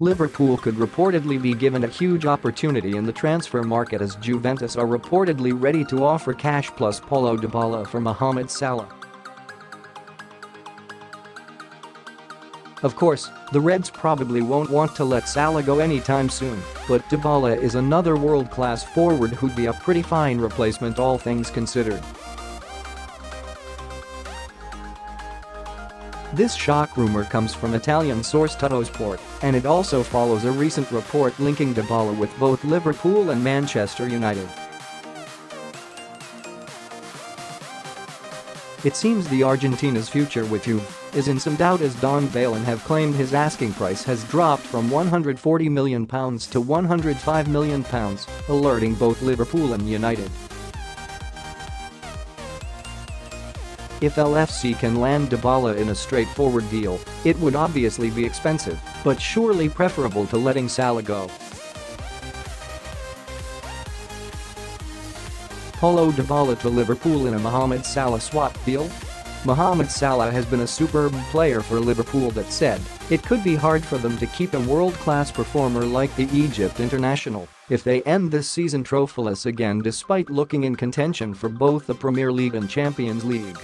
Liverpool could reportedly be given a huge opportunity in the transfer market as Juventus are reportedly ready to offer cash plus Paulo Dybala for Mohamed Salah. Of course, the Reds probably won't want to let Salah go anytime soon, but Dybala is another world-class forward who'd be a pretty fine replacement all things considered. This shock rumor comes from Italian source Tuttosport, and it also follows a recent report linking Dybala with both Liverpool and Manchester United. It seems the Argentina's future with Juve is in some doubt as Don Balon have claimed his asking price has dropped from £140 million to £105 million, alerting both Liverpool and United. If LFC can land Dybala in a straightforward deal, it would obviously be expensive, but surely preferable to letting Salah go. Paulo Dybala to Liverpool in a Mohamed Salah swap deal? Mohamed Salah has been a superb player for Liverpool that said it could be hard for them to keep a world-class performer like the Egypt international if they end this season trophyless again despite looking in contention for both the Premier League and Champions League.